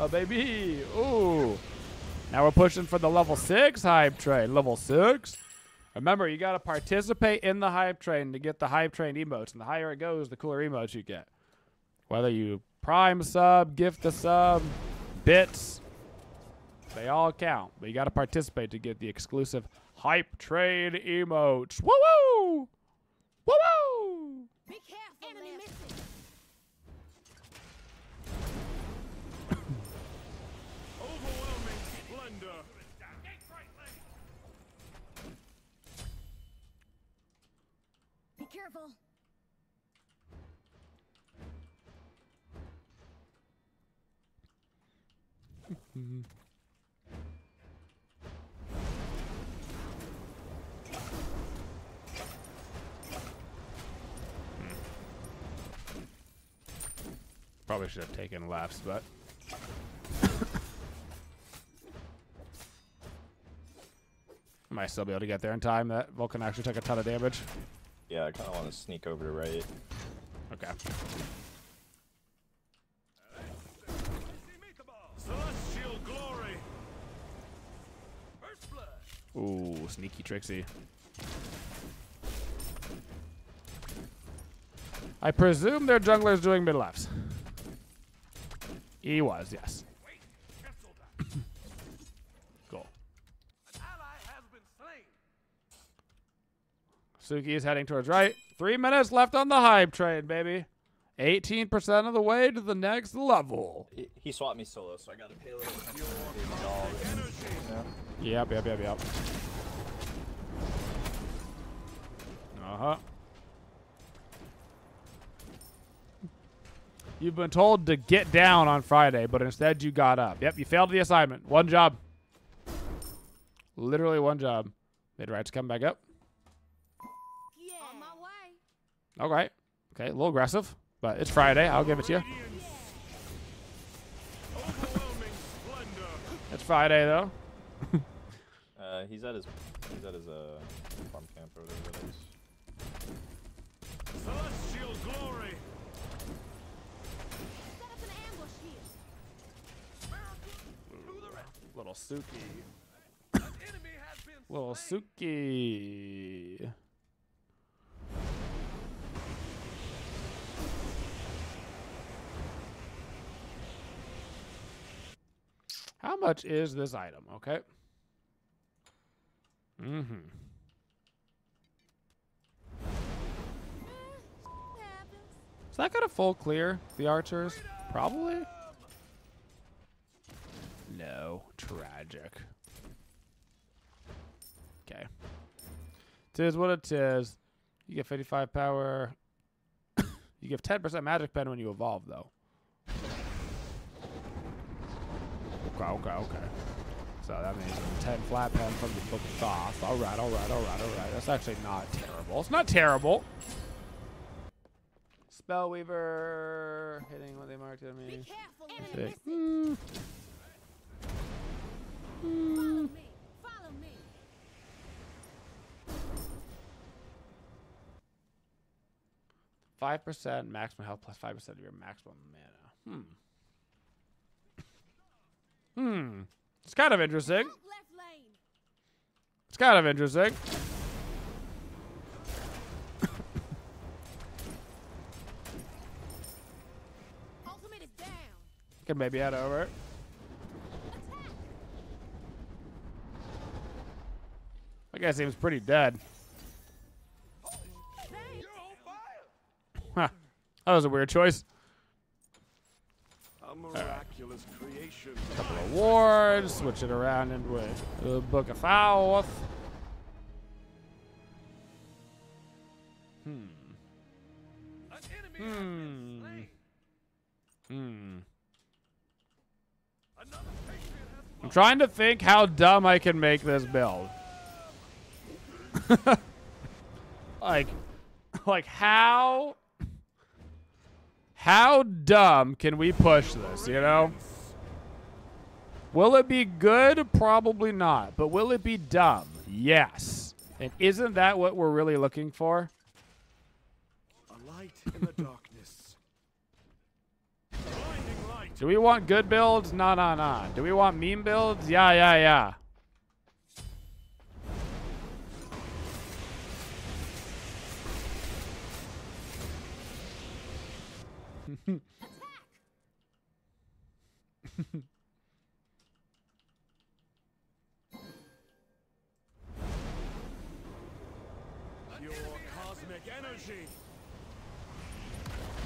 Oh, baby. Ooh. Now we're pushing for the level 6 hype train. Level 6. Remember, you got to participate in the hype train to get the hype train emotes. And the higher it goes, the cooler emotes you get. Whether you prime sub, gift a sub, bits, they all count. But you got to participate to get the exclusive hype train emotes. Woo woo! Woo woo! Be careful, Enemy careful. Probably should have taken lefts, but. Might still be able to get there in time. That Vulcan actually took a ton of damage. Yeah, I kind of want to sneak over to right. Okay. Ooh, sneaky Trixie. I presume their jungler's doing mid lefts. He was, yes. Wait. Cancel that. Cool. An ally has been slain. Suki is heading towards right. Three minutes left on the hype train, baby. 18% of the way to the next level. He, he swapped me solo, so I got to pay a little attention doll. Yep, yep, yep, yep. Uh huh. You've been told to get down on Friday, but instead you got up. Yep, you failed the assignment. One job. Literally one job. Mid right's come back up. My way. Okay. Okay, a little aggressive, but it's Friday. I'll give it to you. Radiance. Overwhelming splendor. It's Friday though. Uh, he's at his he's at his uh farm camp or whatever that is. Celestial glory. Set up an ambush here. To the rest. Little Suki. An enemy has been Little. Suki. How much is this item? Okay. Mm-hmm. Is that gonna full clear the archers? Probably. No. Tragic. Okay. Tis what it is. You get 55 power. you give 10% magic pen when you evolve, though. Okay, okay, okay. So that means 10 flat pen from the Book of Thoth. Alright, alright, alright, alright. That's actually not terrible. It's not terrible. Spellweaver hitting what they marked at Be me. careful, Let's enemy see. missing. Hmm. Follow me. Follow me. Five percent maximum health plus five percent of your maximum mana. Hmm. Hmm. It's kind of interesting. Out left lane. It's kind of interesting. Ultimate is down. Can maybe head over. Attack. That guy seems pretty dead. Huh. That was a weird choice. A miraculous creation. Couple of wards. Switch it around and with the Book of Thoth. Hmm. An enemy Hmm. Hmm. Another patriot has I'm trying to think how dumb I can make this build. like, like how, how dumb can we push this? You know? Will it be good? Probably not. But will it be dumb? Yes. And isn't that what we're really looking for? A light in the darkness. Do we want good builds? Nah, nah, nah. Do we want meme builds? Yeah, yeah, yeah.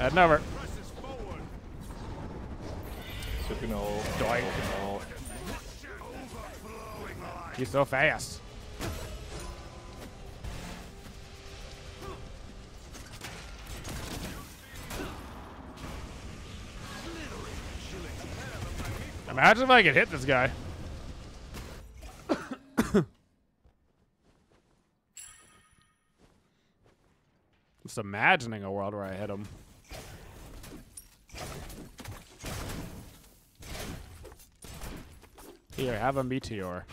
Forward. Super null. Doink. He's so fast. Imagine if I could hit this guy. Just imagining a world where I hit him. Here, have a meteor.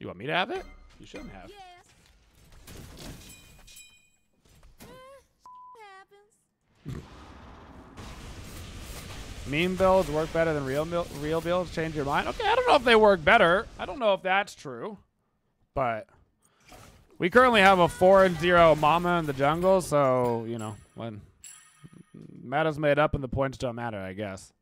You want me to have it? You shouldn't have. Yes. Meme builds work better than real real builds. Change your mind. Okay, I don't know if they work better. I don't know if that's true, but we currently have a four and zero mama in the jungle. So you know when matters made up and the points don't matter, I guess.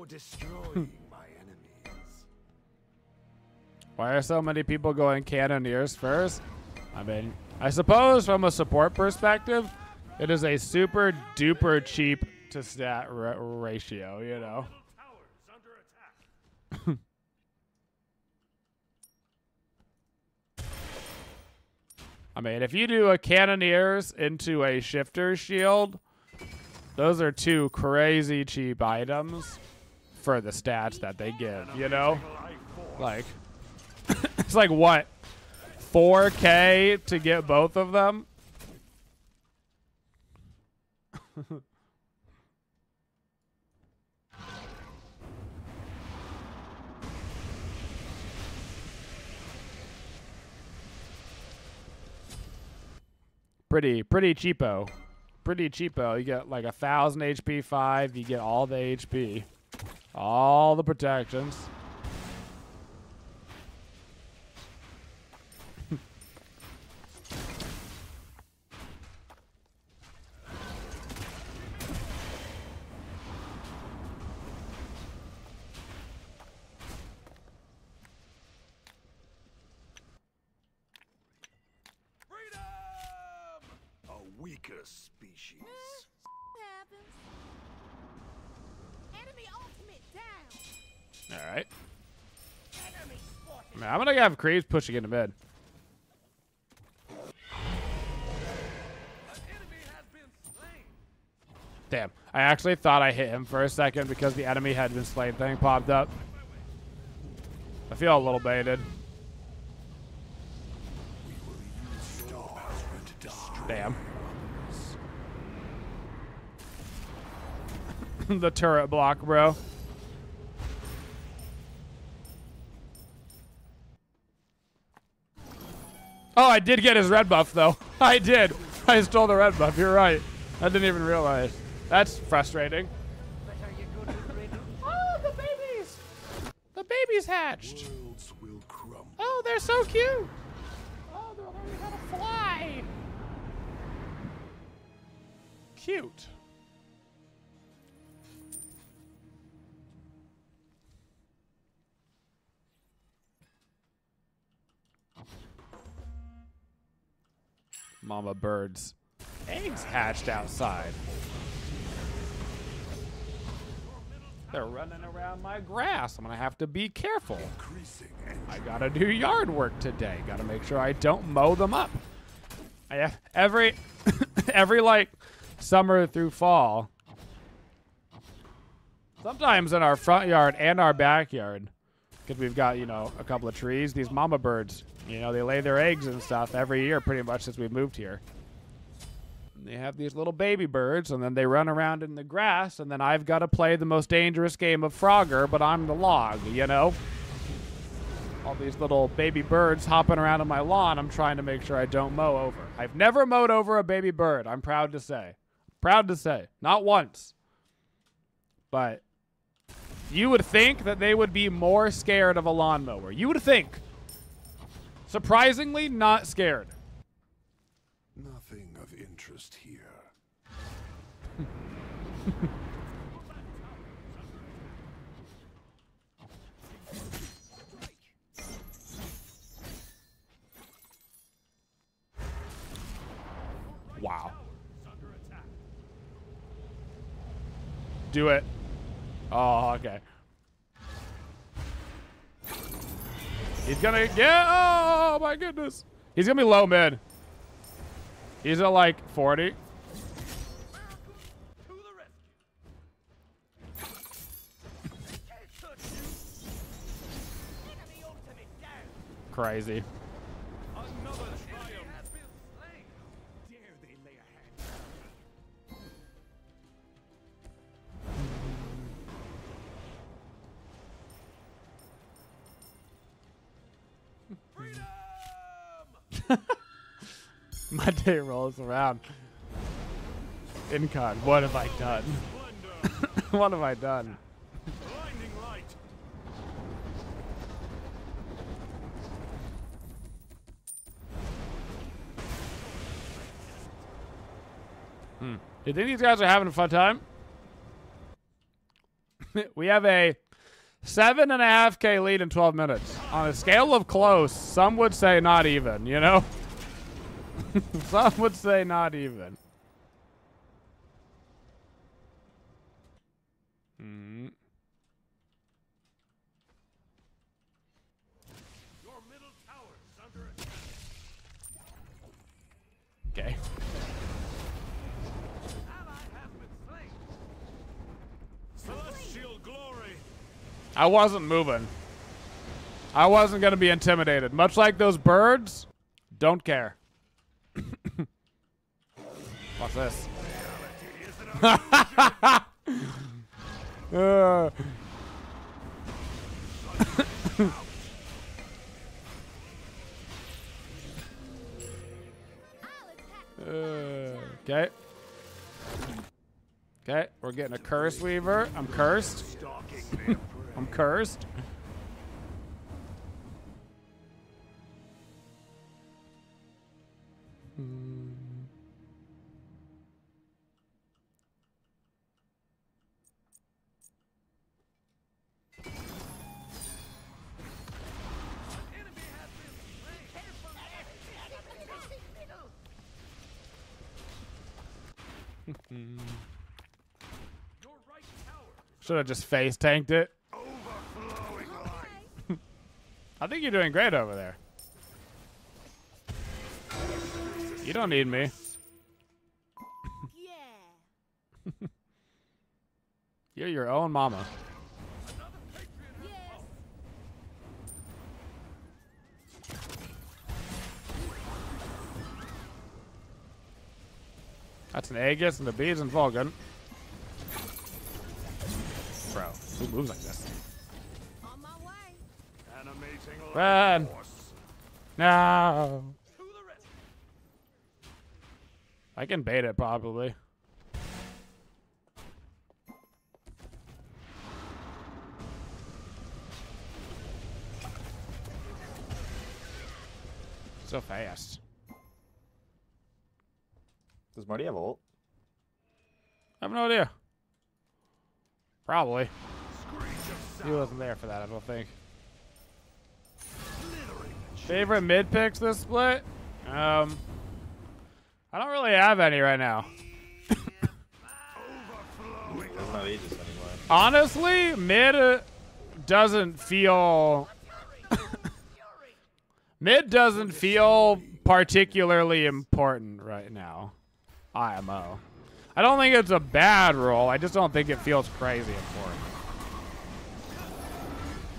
For destroying my enemies. Why are so many people going cannoneers first? I mean, I suppose from a support perspective, it is a super duper cheap to stat ra- ratio. You know. Towers under attack. I mean, if you do a cannoneers into a shifter shield, those are two crazy cheap items for the stats that they give. You know, like it's like what, 4K to get both of them. pretty pretty cheapo pretty cheapo you get like a thousand hp 5 you get all the hp all the protections all right. Mean, i'm gonna have creeps pushing into has damn. I actually thought i hit him for a second because the enemy had been slain thing popped up. I feel a little baited. Damn. the turret block, bro. Oh, I did get his red buff, though. I did. I stole the red buff. You're right. I didn't even realize. That's frustrating. Oh, the babies. The babies hatched. Worlds will crumble. Oh, they're so cute. Oh, they're learning how to fly. Cute. Mama birds. Eggs hatched outside. They're running around my grass. I'm gonna have to be careful. I gotta do yard work today. Gotta make sure I don't mow them up. I have every every like summer through fall. Sometimes in our front yard and our backyard, because we've got you know a couple of trees. These mama birds, you know, they lay their eggs and stuff every year, pretty much since we moved here. They have these little baby birds, and then they run around in the grass, and then I've got to play the most dangerous game of Frogger, but I'm the log, you know? All these little baby birds hopping around on my lawn, I'm trying to make sure I don't mow over. I've never mowed over a baby bird, I'm proud to say. Proud to say. Not once. But you would think that they would be more scared of a lawnmower. You would think. Surprisingly, not scared. Nothing of interest here. Wow. Do it. Oh, okay. He's gonna get. Oh my goodness. He's gonna be low mid. He's at like 40. To My day rolls around. Incon, what have I done? What have I done? Do you think these guys are having a fun time? we have a seven and a half K lead in 12 minutes. On a scale of close, some would say not even, you know? some would say not even. Hmm. Your middle tower is under attack. Okay. Ally has been slain. Celestial glory! I wasn't moving. I wasn't going to be intimidated. Much like those birds, don't care. Watch this. Uh, uh, okay. Okay, we're getting a curse weaver. I'm cursed. I'm cursed. Mm. Tower Should have just face tanked it. I think you're doing great over there. You don't need me. Yeah. You're your own mama. That's an Aegis and the bees and Vulcan. Bro, who moves like this? Run. No. I can bait it probably. So fast. Does Marty have ult? I have no idea. Probably. He wasn't there for that, I don't think. Favorite mid picks this split? Um, I don't really have any right now. Overflowing Doesn't have Aegis anymore. Honestly, mid uh, doesn't feel. mid doesn't feel particularly important right now. IMO. I don't think it's a bad role. I just don't think it feels crazy important.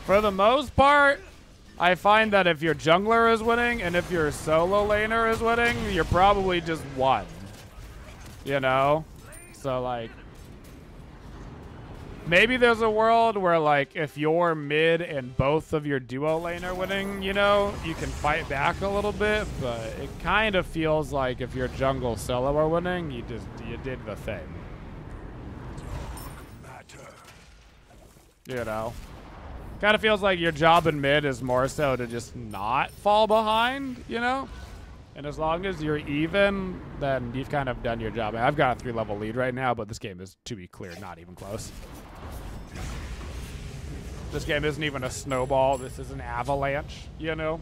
For the most part, I find that if your jungler is winning and if your solo laner is winning, you're probably just one. You know? So like maybe there's a world where like if you're mid and both of your duo lane are winning, you know, you can fight back a little bit, but it kind of feels like if your jungle solo are winning, you just you did the thing. You know? Kind of feels like your job in mid is more so to just not fall behind, you know? And as long as you're even, then you've kind of done your job. I've got a three level lead right now, but this game is, to be clear, not even close. This game isn't even a snowball. This is an avalanche, you know?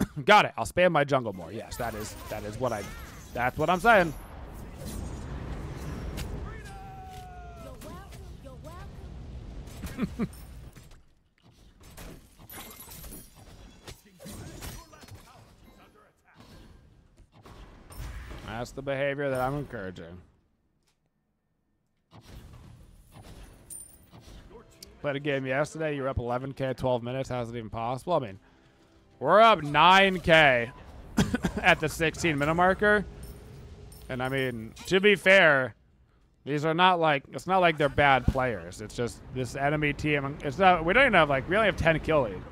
got it. I'll spam my jungle more. Yes, that is that is what I that's what I'm saying. You're welcome. You're welcome. That's the behavior that I'm encouraging. Played a game yesterday. You were up 11k 12 minutes. How's it even possible? I mean, we're up 9k at the 16 minute marker. And I mean, to be fair, these are not like it's not like they're bad players. It's just this enemy team. It's not. We don't even have like we only have 10 kill lead.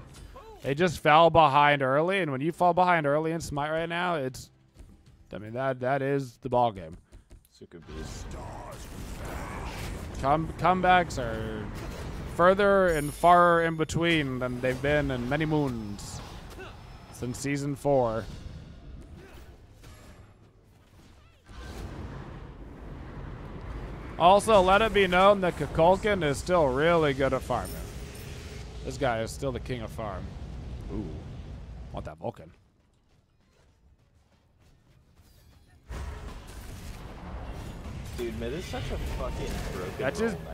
They just fell behind early, and when you fall behind early in Smite right now, it's. I mean that that is the ball game. Come comebacks are further and far in between than they've been in many moons since season four. Also, let it be known that Kukulkan is still really good at farming. This guy is still the king of farm. Ooh, want that Vulcan? Dude, mid is such a fucking broken That's just- man.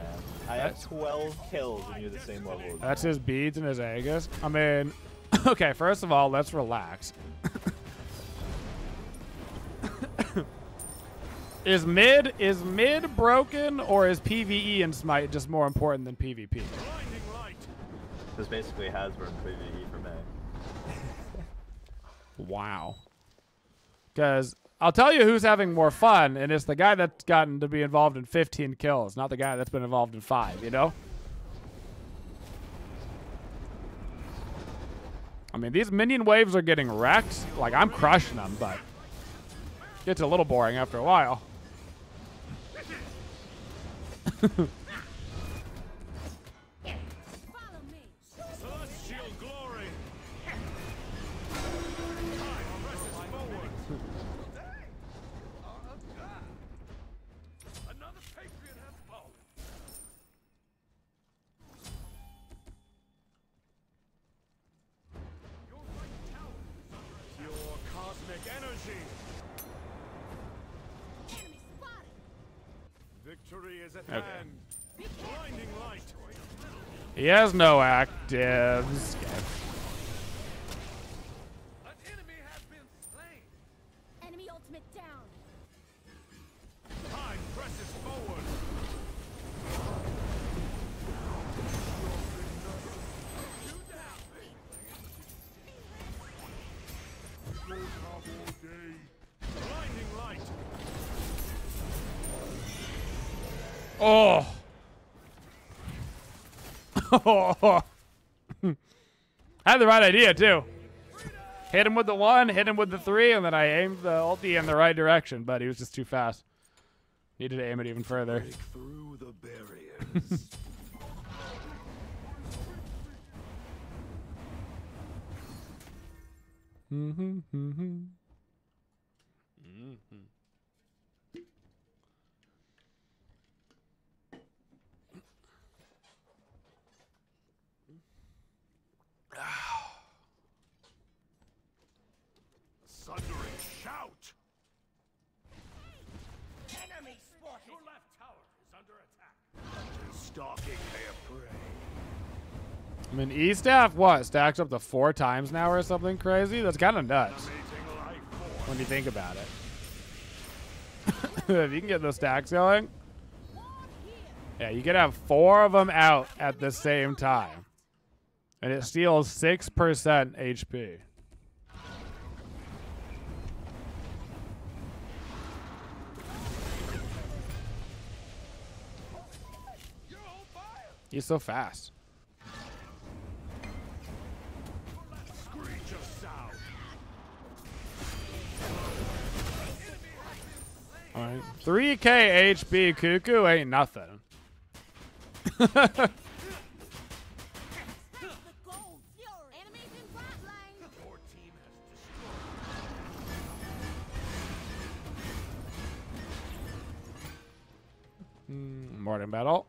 I have 12 kills and you're the same level as. That's his beads and his Aegis. I mean, okay, first of all, let's relax. is mid is mid broken or is PvE and Smite just more important than PvP? This basically has been PvE for me. Wow. Because I'll tell you who's having more fun, and it's the guy that's gotten to be involved in 15 kills, not the guy that's been involved in five. You know. I mean, these minion waves are getting wrecked. Like, I'm crushing them, but gets a little boring after a while. Okay. hand. Blinding light. He has no actives. Had the right idea too. Hit him with the one, hit him with the three, and then I aimed the ulti in the right direction, but he was just too fast. Needed to aim it even further. Through the barriers. Mm-hmm, mm-hmm. Thundering shout. Enemy spotted. Your left tower is under attack. Stalking their prey. I mean, E staff what stacks up to four times now or something crazy? That's kind of nuts Dominating life when you think about it. if you can get those stacks going, yeah, you could have four of them out at the same time. And it steals 6% HP. He's so fast. Sound. Alright. 3k HP Kuku ain't nothing. Mm, Morning battle.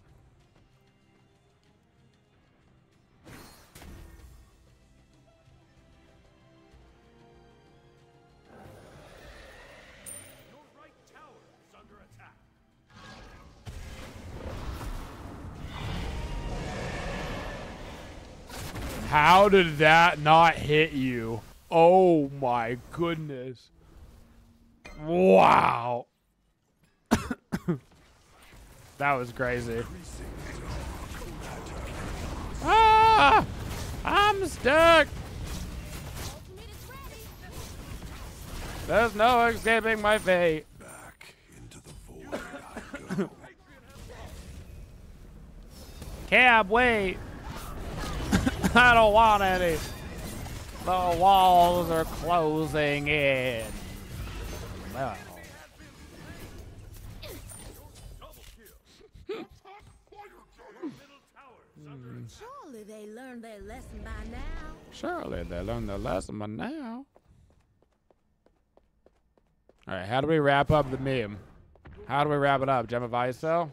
How did that not hit you? Oh my goodness. Wow. That was crazy. Ah! I'm stuck. Ultimate is ready. There's no escaping my fate. Back into the void I go. Cab, wait. I don't want any. The walls are closing in. Well, Surely they learned their lesson by now. surely they learned their lesson by now. All right, how do we wrap up the meme? How do we wrap it up? Gem of ISO?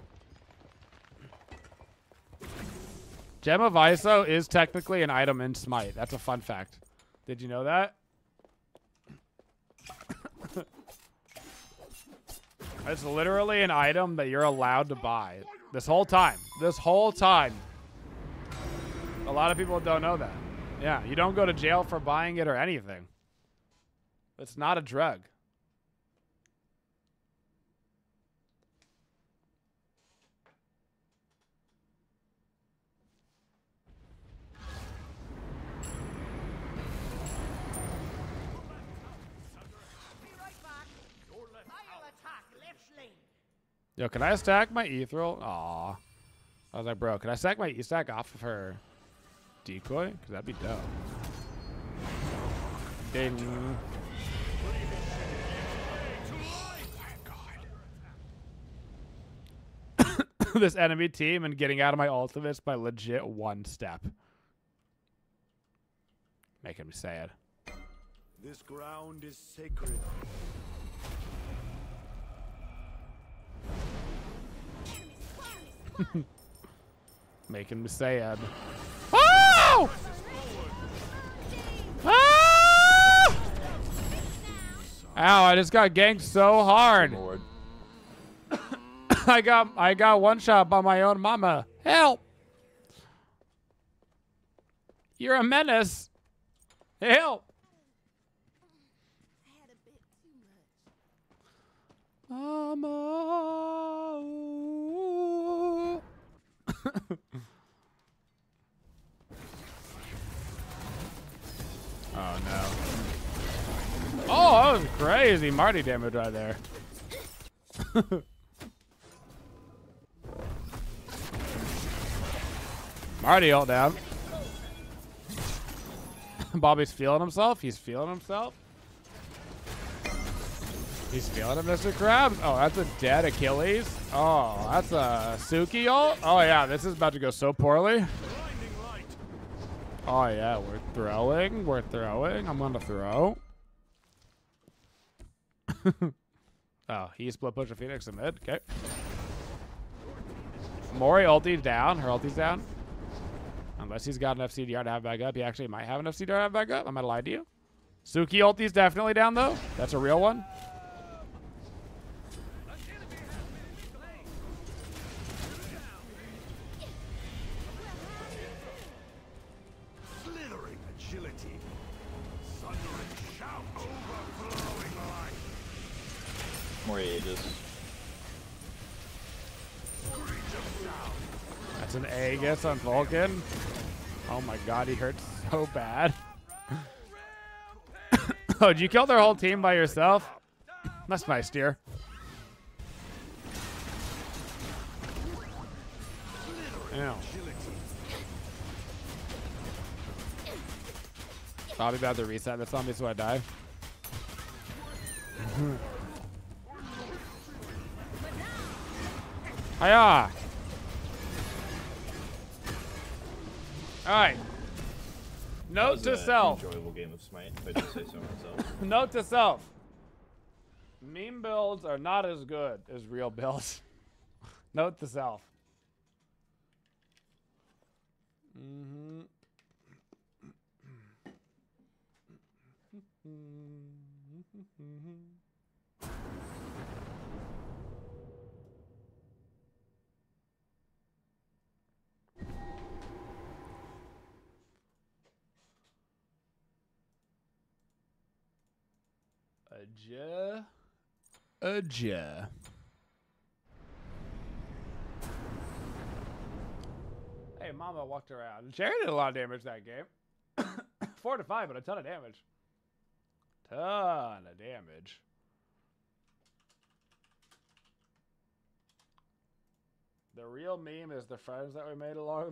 Gem of ISO is technically an item in Smite. That's a fun fact. Did you know that? it's literally an item that you're allowed to buy. This whole time. This whole time. A lot of people don't know that. Yeah, you don't go to jail for buying it or anything. It's not a drug. Yo, can I stack my Ethereal? Aw. I was like, bro, can I stack my E-stack off of her decoy? Because that'd be dope. Ding. this enemy team and getting out of my ultimates by legit one step. Making me sad. This ground is sacred. Making me sad. Oh! Ah! Ow, I just got ganked so hard. I got I got one shot by my own mama. Help! You're a menace. Help! Mama. oh no. Oh, that was crazy. Marty damage right there. Marty all down. Bobby's feeling himself. He's feeling himself. He's feeling him, Mr. Krabs. Oh, that's a dead Achilles. Oh, that's a Suki ult. Oh, yeah, this is about to go so poorly. Oh, yeah, we're throwing. We're throwing. I'm going to throw. oh, he split push a Phoenix in mid. Okay. Mori ulti's down. Her ulti's down. Unless he's got enough CDR to have back up. He actually might have enough CDR to have back up. I'm going to lie to you. Suki ulti's definitely down, though. That's a real one. More ages. That's an Aegis on Vulcan. Oh my god, he hurts so bad. oh, did you kill their whole team by yourself? That's nice, dear. Ow. Probably about to reset on me so I die. Hiya! Alright. Note was to a self. Enjoyable game of Smite, if I do say so myself. Note to self. Meme builds are not as good as real builds. Note to self. Mm-hmm. Adja. Adja. Hey, Mama walked around. Jerry did a lot of damage that game. Four to five, but a ton of damage. Ton of damage. The real meme is the friends that we made along the